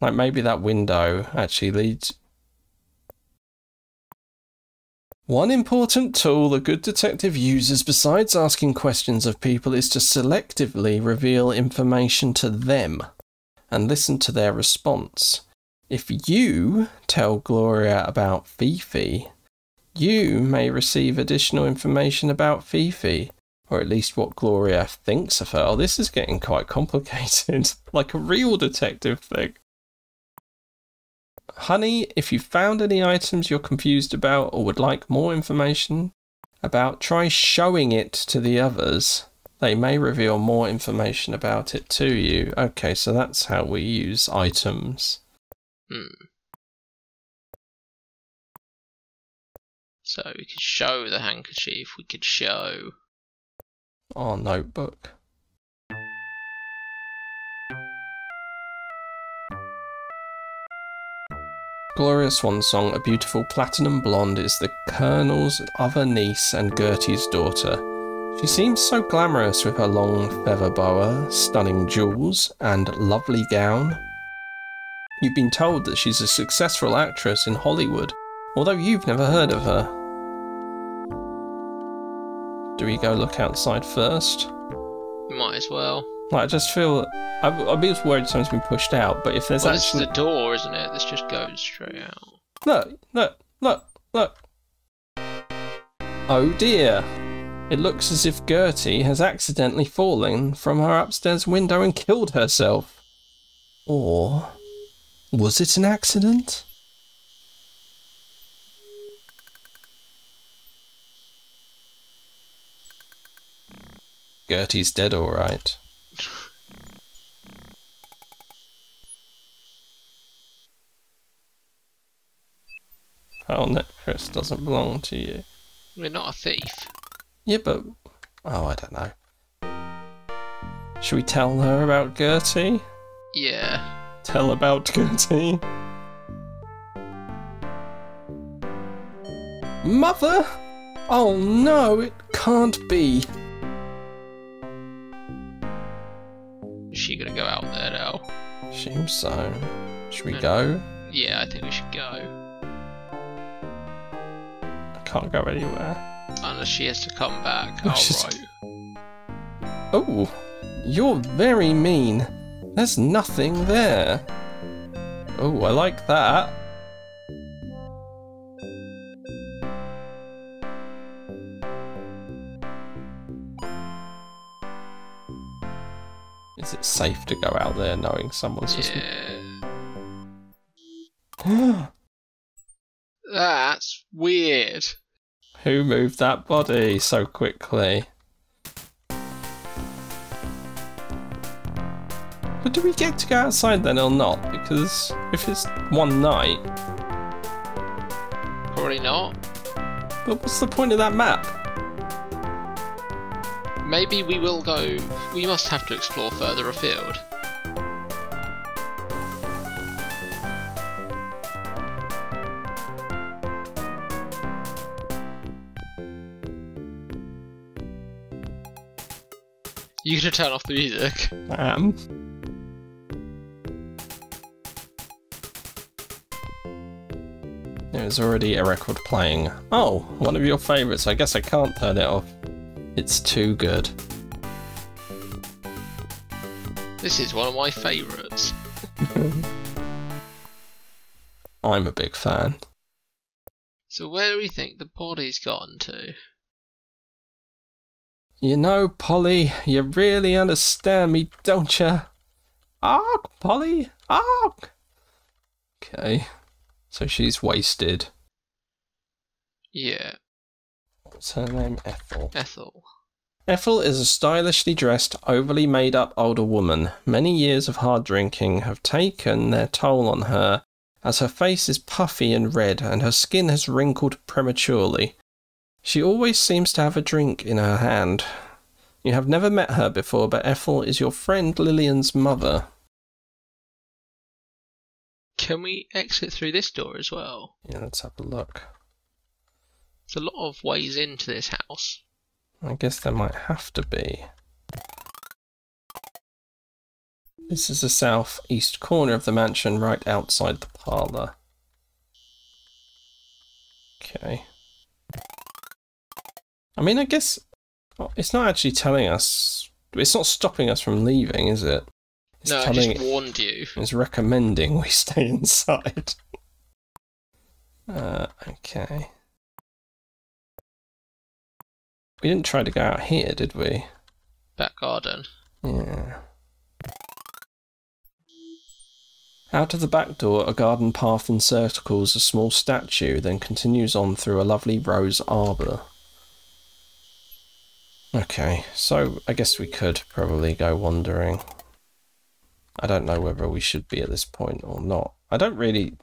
Like maybe that window actually leads. One important tool a good detective uses besides asking questions of people is to selectively reveal information to them and listen to their response. If you tell Gloria about Fifi, you may receive additional information about Fifi, or at least what Gloria thinks of her. Oh, this is getting quite complicated, like a real detective thing. Honey, if you found any items you're confused about or would like more information about, try showing it to the others. They may reveal more information about it to you. Okay, so that's how we use items. Hmm. So we could show the handkerchief, we could show. Our notebook. Gloria Swansong, a beautiful platinum blonde, is the Colonel's other niece and Gertie's daughter. She seems so glamorous with her long feather boa, stunning jewels, and lovely gown. You've been told that she's a successful actress in Hollywood, although you've never heard of her. Do we go look outside first? Might as well. Like, I just feel I, I'd be worried someone's been pushed out, but if there's Well, actually it's the door, isn't it? This just goes straight out. look, look, look, look. Oh dear! It looks as if Gertie has accidentally fallen from her upstairs window and killed herself. Or was it an accident? Gertie's dead, all right. Oh, necklace doesn't belong to you. We're not a thief. Yeah, but oh, I don't know. Should we tell her about Gertie? Yeah. Tell about Gertie. Mother! Oh no, it can't be. Is she gonna go out there now? Seems so. Should we go? Yeah, I think we should go. Can't go anywhere. Unless she has to come back. Oh, you're very mean. There's nothing there. Oh, I like that. Is it safe to go out there knowing someone's just. Yeah. That's weird. Who moved that body so quickly? But do we get to go outside then or not? Because if it's one night, Probably not. but what's the point of that map? Maybe we will go. We must have to explore further afield. You gonna turn off the music? Um. There's already a record playing. Oh, one of your favourites. I guess I can't turn it off. It's too good. This is one of my favourites. I'm a big fan. So where do we think the body's gone to? You know, Polly, you really understand me, don't you? Ark, Polly, ark. Okay, so she's wasted. Yeah, What's her name? Ethel. Ethel. Ethel is a stylishly dressed, overly made up older woman. Many years of hard drinking have taken their toll on her, as her face is puffy and red and her skin has wrinkled prematurely. She always seems to have a drink in her hand. You have never met her before, but Ethel is your friend Lillian's mother. Can we exit through this door as well? Yeah, let's have a look. There's a lot of ways into this house. I guess there might have to be. This is the southeast corner of the mansion, right outside the parlour. Okay. I mean, I guess it's not actually telling us. It's not stopping us from leaving, is it? It's no, I telling. just warned you. It's recommending we stay inside. Uh, okay. We didn't try to go out here, did we? Back garden. Yeah. Out of the back door, a garden path encircles a small statue, then continues on through a lovely rose arbour. Okay, so I guess we could probably go wandering. I don't know whether we should be at this point or not. I don't really.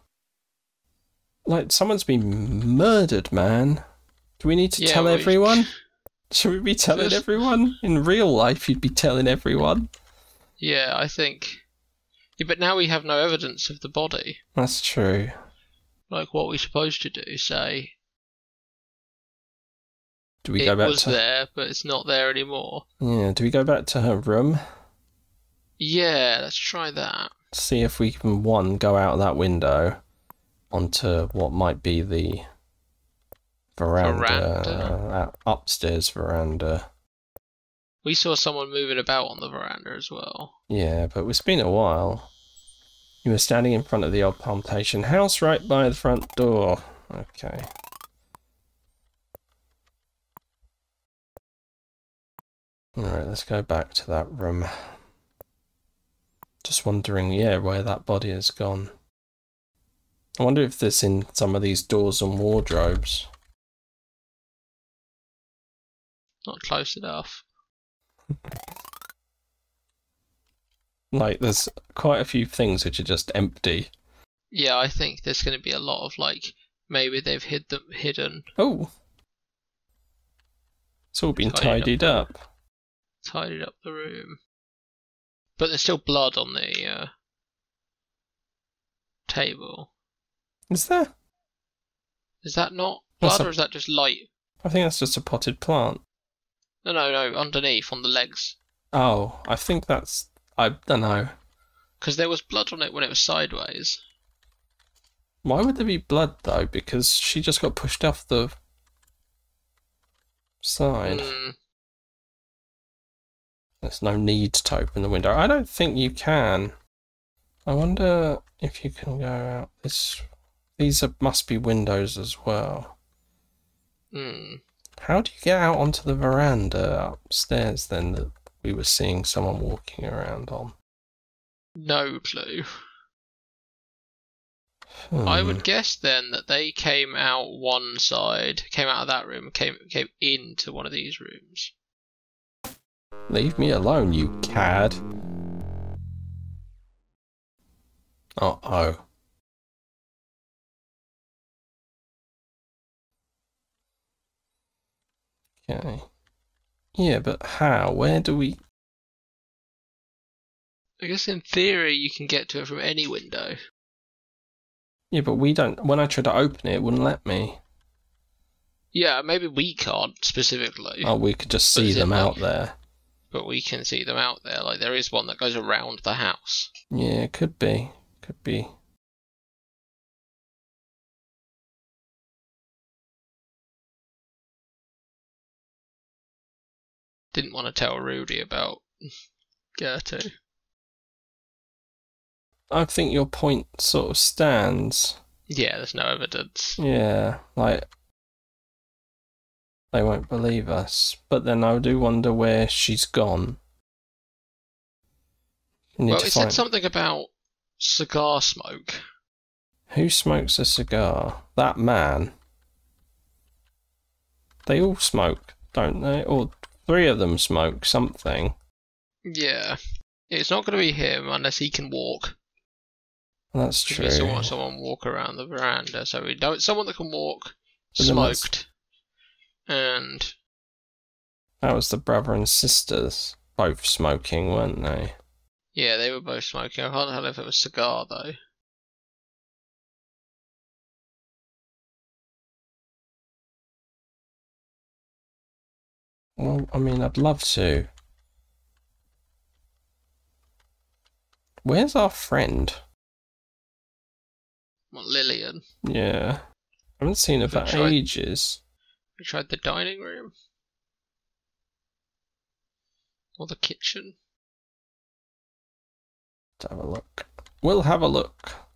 Like, someone's been murdered, man. Do we need to Yeah, tell everyone? Should we be telling everyone? In real life, you'd be telling everyone. Yeah, I think. Yeah, but now we have no evidence of the body. That's true. Like, what are we supposed to do? Say Do we it go back was to there, but it's not there anymore. Yeah, do we go back to her room? Yeah, let's try that. See if we can one go out of that window onto what might be the veranda, Veranda. uh, upstairs veranda. We saw someone moving about on the veranda as well. Yeah, but it's been a while. You were standing in front of the old plantation house right by the front door. Okay. Alright, let's go back to that room. Just wondering, yeah, where that body has gone. I wonder if there's in some of these doors and wardrobes. Not close enough. Like, there's quite a few things which are just empty. Yeah, I think there's going to be a lot of like maybe they've hid them hidden, Oh! It's all been Tidied tidied up. Tidied up the room. But there's still blood on the uh, table. Is there? Is that not blood a- or is that just light? I think that's just a potted plant. No, no, no. Underneath on the legs, Oh, I think that's. I don't know. because there was blood on it when it was sideways. Why would there be blood though? Because she just got pushed off the side. Mm, There's no need to open the window. I don't think you can. I wonder if you can go out this. These are, must be windows as well. mm. How do you get out onto the veranda upstairs then that we were seeing someone walking around on? No clue. I Hmm. would guess then that they came out one side, came out of that room, came came into one of these rooms. Leave me alone, you cad. Uh oh. Okay. Yeah, but how? Where do we. I guess in theory you can get to it from any window. Yeah, but we don't. When I tried to open it, it wouldn't let me. Yeah, maybe we can't specifically, Oh, we could just see them out there. But we can see them out there. Like there is one that goes around the house. Yeah, could be. Could be. Didn't want to tell Rudy about Gertie. I think your point sort of stands. Yeah, there's no evidence. Yeah, like they won't believe us. But then I do wonder where she's gone. Need Well, it find said something about cigar smoke. who smokes a cigar. That man. They all smoke, don't they? Or three of them smoke something. Yeah, it's not going to be him unless he can walk. That's true. we saw someone walk around the veranda, so we know it's someone that can walk, But smoked, and That was the brother and sisters, both smoking, weren't they? yeah, they were both smoking. I can't tell if it was cigar though. Well, I mean, I'd love to. Where's our friend? What, Lillian? Yeah. I haven't seen her for ages. We tried the dining room? Or the kitchen? Let's have a look. We'll have a look.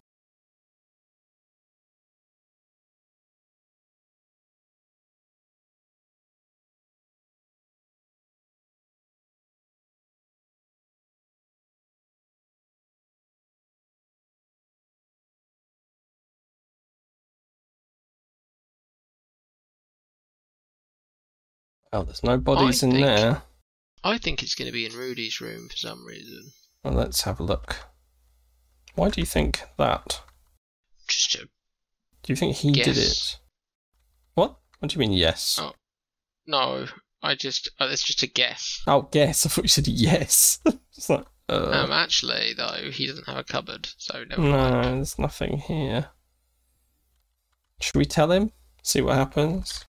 Oh, there's no bodies in think- there. I think it's going to be in Rudy's room for some reason. Well, let's have a look. Why do you think that? Just to. Do you think he did it? What? What do you mean, yes? Oh. No, I just. Oh, it's just a guess. Oh, guess. I thought you said yes. it's like, uh, Um, actually, though, he doesn't have a cupboard, so never no, mind. there's nothing here. Should we tell him? See what happens?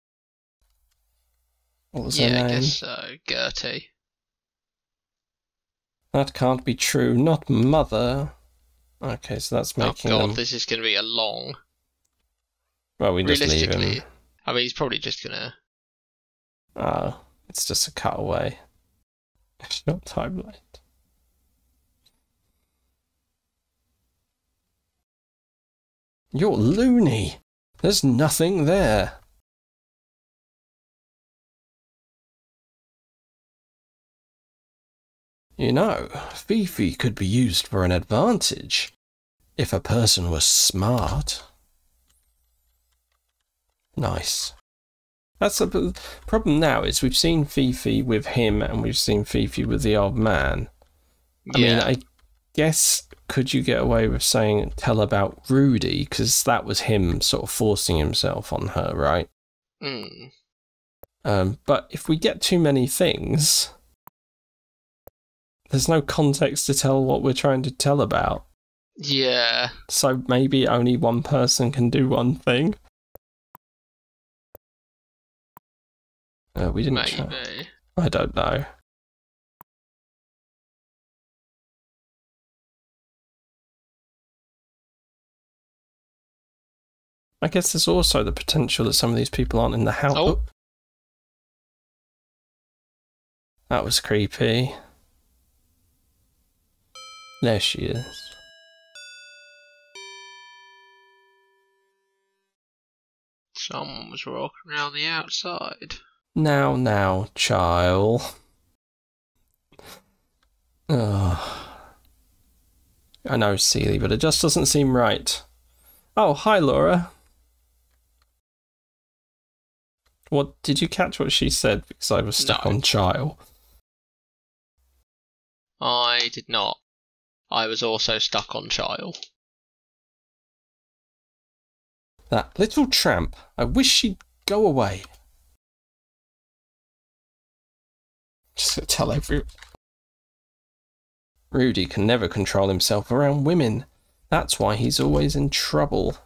What was Yeah, her I guess so. Gertie. That can't be true. Not mother. Okay, so that's Oh making god, them. this is going to be a long. Well, we just leave him. I mean, he's probably just gonna. Oh, it's just a cutaway. It's not timeline. You're loony. There's nothing there. You know, Fifi could be used for an advantage if a person was smart. Nice. That's the problem now is we've seen Fifi with him and we've seen Fifi with the old man. I yeah. mean, I guess could you get away with saying tell about Rudy because that was him sort of forcing himself on her, right? Hmm. Um, but if we get too many things, there's no context to tell what we're trying to tell about. Yeah. So maybe only one person can do one thing. Uh, we didn't. try- Maybe. I don't know. I guess there's also the potential that some of these people aren't in the house. Oh. That was creepy. There she is. Someone was walking around the outside. Now, now, child. Ugh. I know, Celie, but it just doesn't seem right. Oh, hi, Laura. What did you catch what she said? Because I was stuck No. on child. I did not. I was also stuck on child. That little tramp. I wish she'd go away. Just tell everyone. Rudy can never control himself around women. That's why he's always in trouble.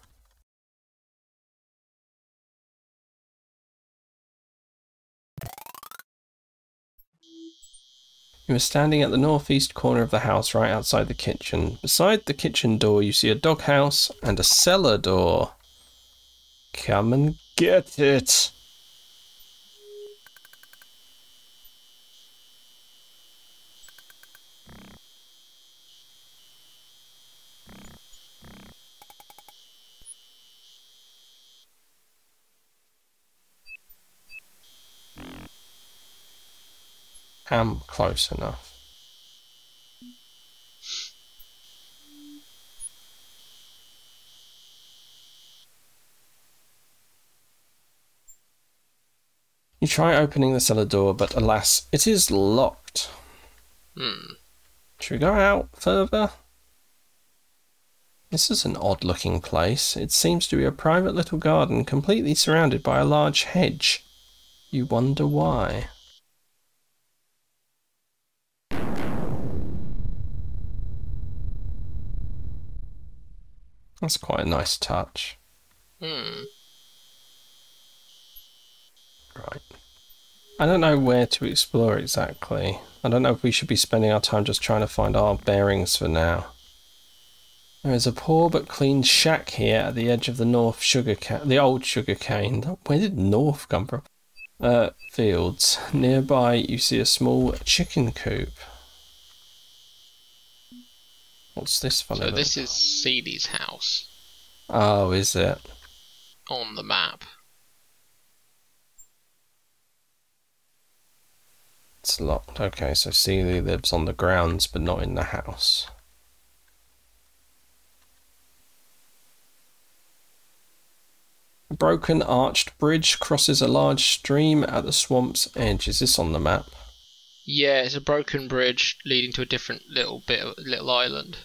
You are standing at the northeast corner of the house right outside the kitchen. Beside the kitchen door, you see a doghouse and a cellar door. Come and get it. Am close enough. You try opening the cellar door, but alas, it is locked. Hmm. Should we go out further? This is an odd looking place. It seems to be a private little garden completely surrounded by a large hedge. You wonder why. That's quite a nice touch. Hmm. Right. I don't know where to explore exactly. I don't know if we should be spending our time just trying to find our bearings for now. There is a poor but clean shack here at the edge of the North sugar cane, the old sugar cane. Where did North come from? Uh, fields. Nearby, you see a small chicken coop. What's this funny? So this is Celie's house Oh, is it? on the map. It's locked. Okay, so Celie lives on the grounds but not in the house. A broken arched bridge crosses a large stream at the swamp's edge. Is this on the map? Yeah, it's a broken bridge leading to a different little bit of little island.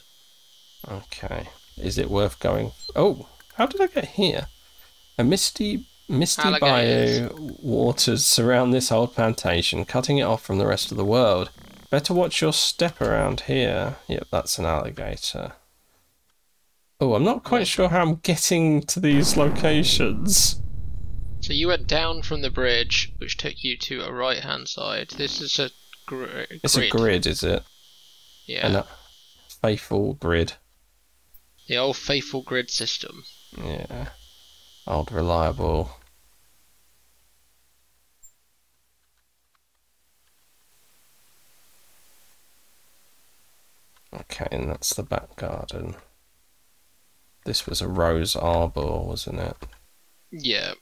Okay. Is it worth going? Oh, how did I get here? A misty, misty bayou waters surround this old plantation, cutting it off from the rest of the world. Better watch your step around here. Yep, that's an alligator. Oh, I'm not quite sure how I'm getting to these locations. So you went down from the bridge, which took you to a right hand side. This is a gr- It's a grid, is it? Yeah, An- faithful grid. the old faithful grid system. Yeah. Old reliable. Okay, and that's the back garden. This was a rose arbor, wasn't it? Yeah,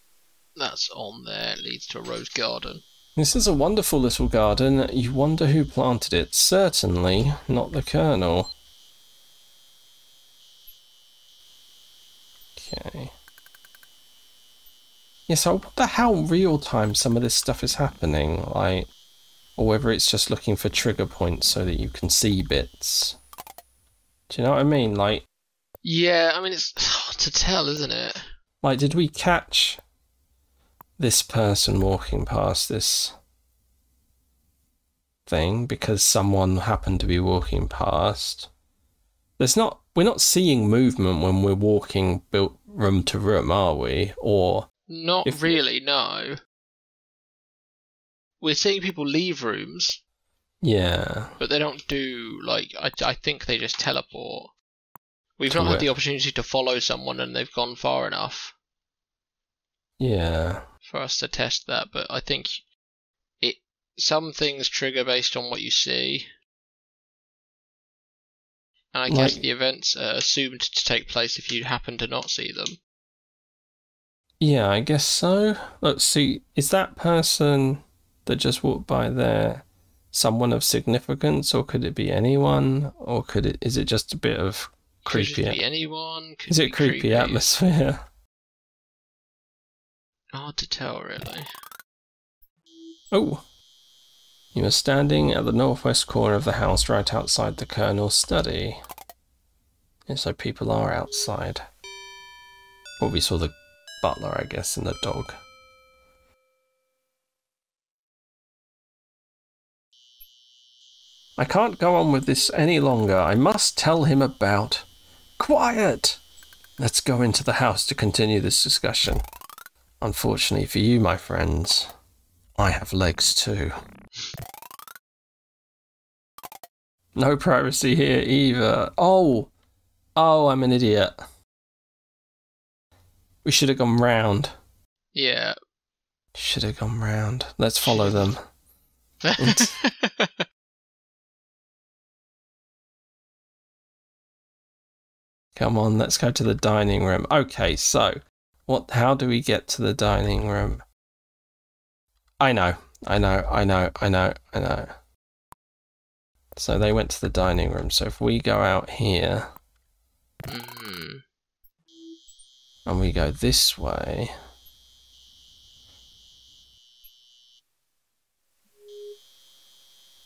that's on there. It leads to a rose garden. This is a wonderful little garden. You wonder who planted it. Certainly not the Colonel. Okay. Yes, I wonder how real time some of this stuff is happening, like, or whether it's just looking for trigger points so that you can see bits. Do you know what I mean? Like, Yeah, I mean it's hard to tell, isn't it? like, did we catch this person walking past this thing because someone happened to be walking past? There's not. We're not seeing movement when we're walking built room to room, are we? Or Not really, no. We're seeing people leave rooms, yeah, but they don't do like I, I think they just teleport. We've not had the opportunity to follow someone and they've gone far enough yeah, for us to test that, but I think it some things trigger based on what you see. And I guess the events are assumed to take place if you happen to not see them. yeah. I guess so. Let's see. Is that person that just walked by there someone of significance, or could it be anyone, or could it? Is it just a bit of creepy? Could creepy? be anyone. Could Is it creepy, atmosphere? Hard to tell, really. Oh. You are standing at the northwest corner of the house right outside the Colonel's study. Yeah, so people are outside. Well, we saw the butler, I guess, and the dog. I can't go on with this any longer. I must tell him about. Quiet! Let's go into the house to continue this discussion. Unfortunately for you, my friends, I have legs too. No privacy here either. Oh! Oh, I'm an idiot. We should have gone round. Yeah. Should have gone round. Let's follow them. Come on, let's go to the dining room. Okay, so what how do we get to the dining room? I know. I know. I know. I know. I know. So they went to the dining room. So if we go out here mm. and we go this way,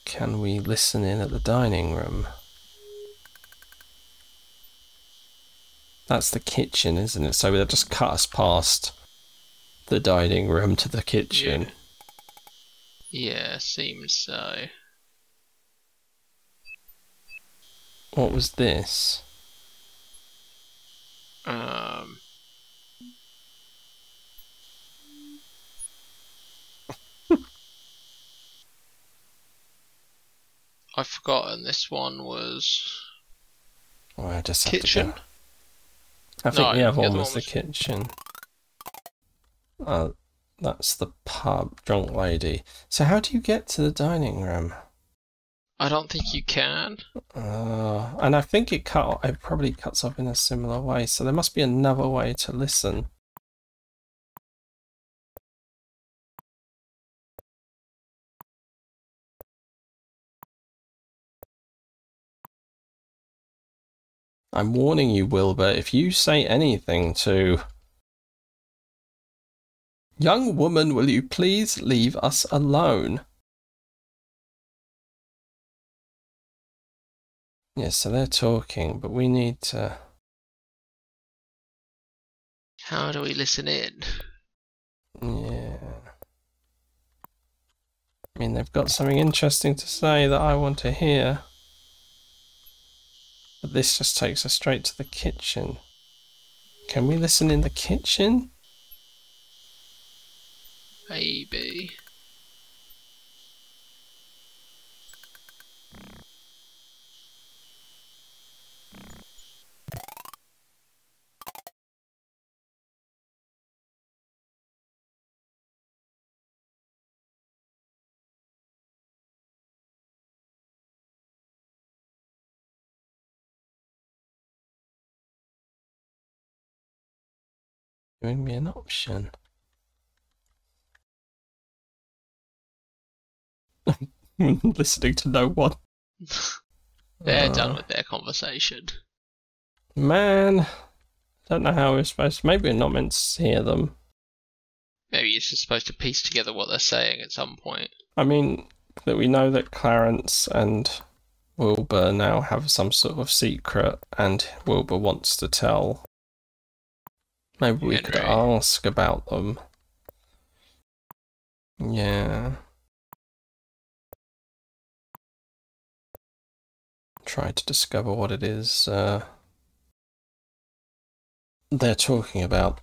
can we listen in at the dining room? That's the kitchen, isn't it? So they'll just cut us past the dining room to the kitchen. Yeah, seems so. What was this? Um. I've forgotten this one was. Well, I just have Kitchen? To go. I think No, the other the one other was one the kitchen. Uh, that's the pub, drunk lady. So how do you get to the dining room? I don't think you can. Uh, and I think it cut. It probably cuts off in a similar way. So there must be another way to listen. I'm warning you, Wilbur. If you say anything to young woman, will you please leave us alone? Yes, so they're talking, but we need to. How do we listen in? Yeah. I mean, they've got something interesting to say that I want to hear. But this just takes us straight to the kitchen. Can we listen in the kitchen? Maybe. Giving me an option. Listening to no one. They're done Uh, with their conversation. Man, don't know how we're supposed to. Maybe we're not meant to hear them. Maybe you're just supposed to piece together what they're saying at some point. I mean, that we know that Clarence and Wilbur now have some sort of secret, and Wilbur wants to tell. Maybe we could ask about them. Yeah. Try to discover what it is uh, they're talking about.